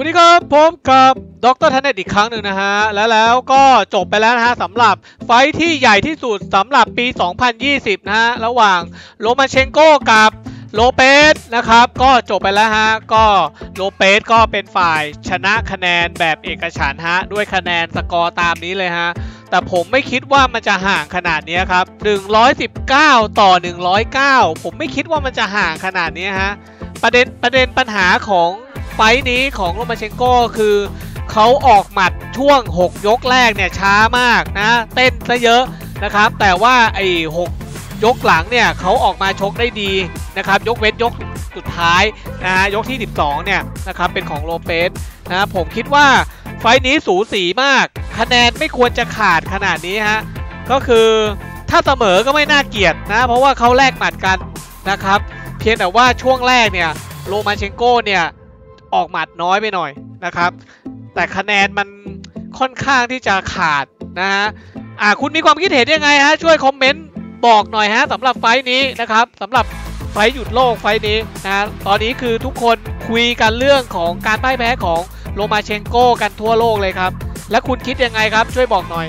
วันนี้ครับกับดรทันเนตอีกครั้งหนึ่งนะฮะ แล้วแล้วก็จบไปแล้วนะฮะสำหรับไฟที่ใหญ่ที่สุดสำหรับปี 2020 นะฮะ ระหว่างโลมาเชนโกกับโลเปสนะครับ ก็จบไปแล้วฮะ ก็โลเปสก็เป็นฝ่ายชนะคะแนนแบบเอกฉันฮะ ด้วยคะแนนสกอร์ตามนี้เลยฮะ แต่ผมไม่คิดว่ามันจะห่างขนาดนี้ครับ 119 ต่อ 109 ผมไม่คิดว่ามันจะห่างขนาดนี้ฮะประเด็นประเด็นปัญหาของ ไฟนี้ของโลมาเชนโกคือเขาออกหมัดช่วง 6 ยกแรกเนี่ยช้ามากนะเต้นซะเยอะนะครับ แต่ว่าไอ้6ยกหลังเนี่ยเขาออกมาชกได้ดีนะครับ ยกเว้นยกสุดท้ายนะฮะยกที่ 12 เนี่ยนะครับเป็นของโลเปสนะผมคิดว่าไฟนี้สูสีมาก คะแนนไม่ควรจะขาดขนาดนี้ฮะก็คือถ้าเสมอก็ไม่น่าเกลียดนะ เพราะว่าเขาแลกหมัดกันนะครับ เพียงแต่ว่าช่วงแรกเนี่ยโลมาเชนโกเนี่ย ออกหมัดน้อยไปหน่อยนะครับ แต่คะแนนมันค่อนข้างที่จะขาดนะฮะอ่าคุณมีความคิดเห็นยังไงฮะช่วยคอมเมนต์บอกหน่อยฮะสำหรับไฟนี้นะครับสำหรับไฟหยุดโลกไฟนี้นะตอนนี้คือทุกคนคุยกันเรื่องของการพ่ายแพ้ของโลมาเชนโกกันทั่วโลกเลยครับ และคุณคิดยังไงครับช่วยบอกหน่อย